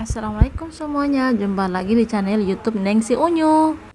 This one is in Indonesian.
Assalamualaikum semuanya, jumpa lagi di channel YouTube Nengsi Unyu.